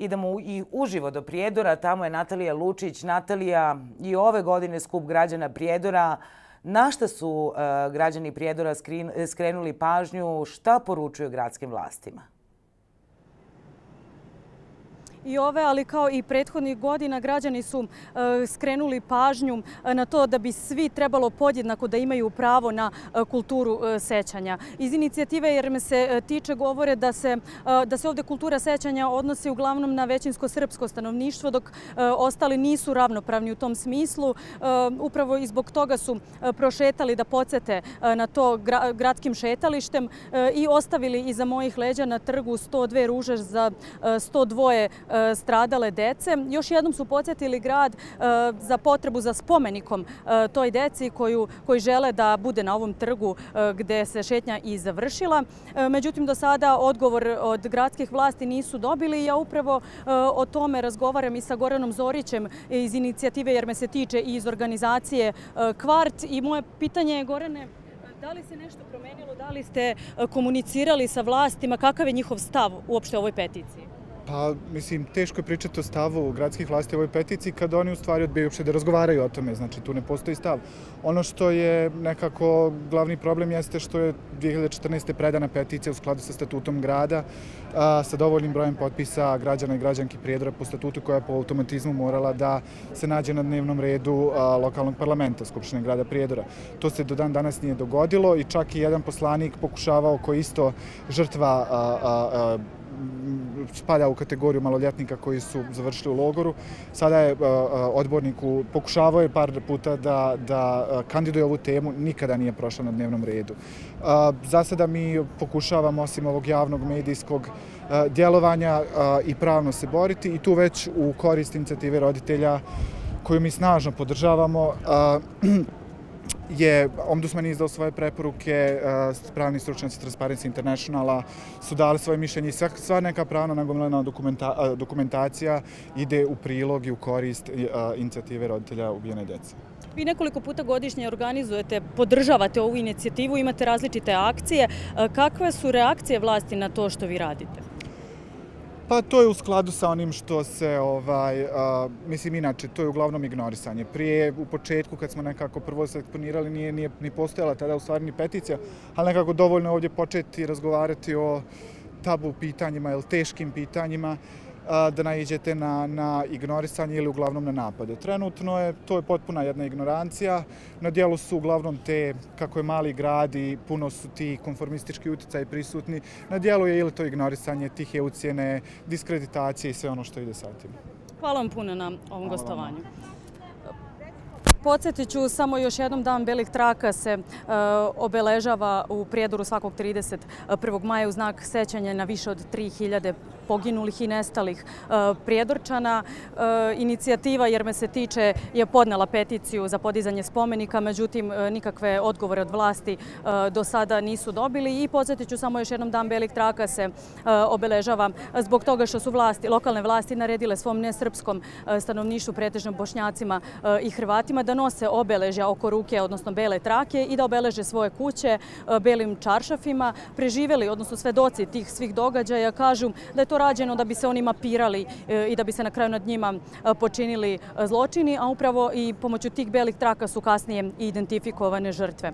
Idemo i uživo do Prijedora, tamo je Natalija Lučić. Natalija, i ove godine skup građana Prijedora. Na šta su e, građani Prijedora skrenuli pažnju? Šta poručuju gradskim vlastima? I ove, ali kao i prethodnih godina, građani su e, skrenuli pažnju e, na to da bi svi trebalo podjednako da imaju pravo na e, kulturu sećanja. Iz inicijative, jer me se tiče, govore da se, da se ovde kultura sećanja odnosi uglavnom na većinsko srpsko stanovništvo, dok ostali nisu ravnopravni u tom smislu. Upravo i zbog toga su prošetali da podsete na to gradskim šetalištem i ostavili iza mojih leđa na trgu 102 ruže za 102 E, stradale dece. Još jednom su podsjetili grad e, za potrebu za spomenikom e, toj deci koji žele da bude na ovom trgu gde se šetnja i završila. Međutim, do sada odgovor od gradskih vlasti nisu dobili. Ja upravo o tome razgovaram i sa Goranom Zorićem iz inicijative jer me se tiče i iz organizacije Kvart. I moje pitanje je, Gorane, Da li se nešto promenilo, da li ste komunicirali sa vlastima, kakav je njihov stav uopšte o ovoj peticiji? Pa, mislim, teško je pričati o stavu gradskih vlasti u ovoj peticiji kada oni u stvari odbijaju uopšte da razgovaraju o tome, znači tu ne postoji stav. Ono što je nekako glavni problem jeste što je 2014. predana peticija u skladu sa statutom grada sa dovoljnim brojem potpisa građana i građanki Prijedora po statutu koja je po automatizmu morala da se nađe na dnevnom redu lokalnog parlamenta Skupštine grada Prijedora. To se do dan danas nije dogodilo i čak i jedan poslanik pokušavao koji isto žrtva spada u kategoriju maloljetnika koji su završili u logoru. Sada je e, e, odborniku pokušavao je par puta da, da e, kandiduje ovu temu, nikada nije prošla na dnevnom redu. Za sada mi pokušavamo, osim ovog javnog medijskog djelovanja, i pravno se boriti i tu već u korist inicijative roditelja koju mi snažno podržavamo, je Ombudsman izdao svoje preporuke, e, pravni stručnjaci Transparency Internationala su dali svoje mišljenje i sva neka pravna nagomljena e, dokumentacija ide u prilog i u korist e, inicijative roditelja ubijene djece. Vi nekoliko puta godišnje organizujete, podržavate ovu inicijativu, imate različite akcije. Kakve su reakcije vlasti na to što vi radite? Pa to je u skladu sa onim što se, ovaj, mislim inače, to je uglavnom ignorisanje. Prije, u početku, kad smo nekako prvo se eksponirali, nije, nije ni postojala tada u stvari ni peticija, ali nekako dovoljno ovdje početi razgovarati o tabu pitanjima ili teškim pitanjima da najiđete na, na ignorisanje ili uglavnom na napade. Trenutno je to je potpuna jedna ignorancija. Na dijelu su uglavnom te, kako je mali grad i puno su ti konformistički utjecaj prisutni, na dijelu je ili to ignorisanje, tihe ucijene, diskreditacije i sve ono što ide sa tim. Hvala vam puno na ovom gostovanju. Podsjetit ću samo još jednom dan Belih traka se e, obeležava u prijedoru svakog 31. maja u znak sećanja na više od 3000 poginulih i nestalih e, prijedorčana. E, inicijativa, jer me se tiče, je podnela peticiju za podizanje spomenika, međutim e, nikakve odgovore od vlasti do sada nisu dobili. I podsjetit ću samo još jednom dan Belih traka se obeležava zbog toga što su vlasti, lokalne vlasti naredile svom nesrpskom stanovništvu, pretežnom bošnjacima i hrvatima, da nose obeležja oko ruke, odnosno bele trake i da obeleže svoje kuće belim čaršafima. Preživeli, odnosno svedoci tih svih događaja, kažu da je to rađeno da bi se oni mapirali e, i da bi se na kraju nad njima e, počinili e, zločini, a upravo i pomoću tih belih traka su kasnije identifikovane žrtve.